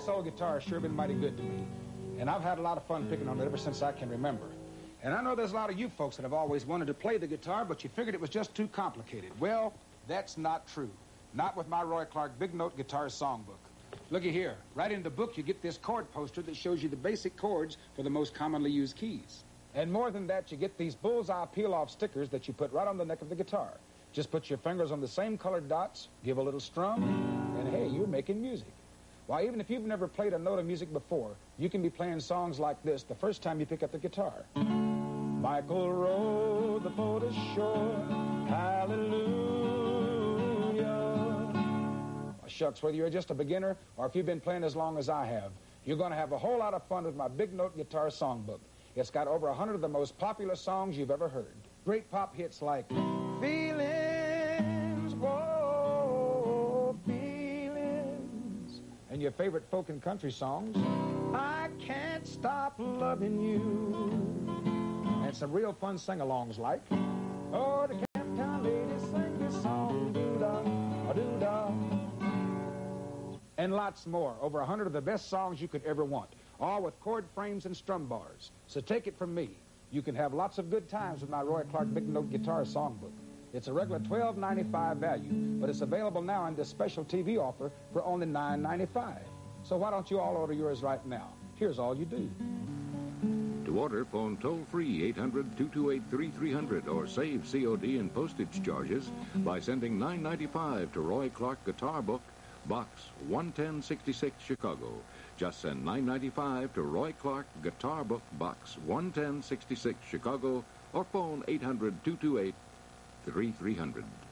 this old guitar has sure been mighty good to me. And I've had a lot of fun picking on it ever since I can remember. And I know there's a lot of you folks that have always wanted to play the guitar, but you figured it was just too complicated. Well, that's not true. Not with my Roy Clark Big Note Guitar Songbook. Looky here. Right in the book, you get this chord poster that shows you the basic chords for the most commonly used keys. And more than that, you get these bullseye peel-off stickers that you put right on the neck of the guitar. Just put your fingers on the same colored dots, give a little strum, and hey, you're making music. Why, even if you've never played a note of music before, you can be playing songs like this the first time you pick up the guitar. Michael rode the boat ashore, hallelujah. Well, shucks, whether you're just a beginner or if you've been playing as long as I have, you're going to have a whole lot of fun with my Big Note Guitar Songbook. It's got over a 100 of the most popular songs you've ever heard. Great pop hits like Feelings, whoa, your favorite folk and country songs, I Can't Stop Loving You. And some real fun sing-alongs like, Oh, the Camptown ladies sing this song, doo-dah, doo-dah. And lots more. Over a 100 of the best songs you could ever want all with chord frames and strum bars. So take it from me. You can have lots of good times with my Roy Clark Big Note Guitar Songbook. It's a regular $12.95 value, but it's available now in this special TV offer for only $9.95. So why don't you all order yours right now? Here's all you do. To order, phone toll-free 800-228-3300 or save COD and postage charges by sending $9.95 to Roy Clark Guitar Book, Box 11066, Chicago. Just send $9.95 to Roy Clark Guitar Book Box 11066 Chicago or phone 800 228 3300.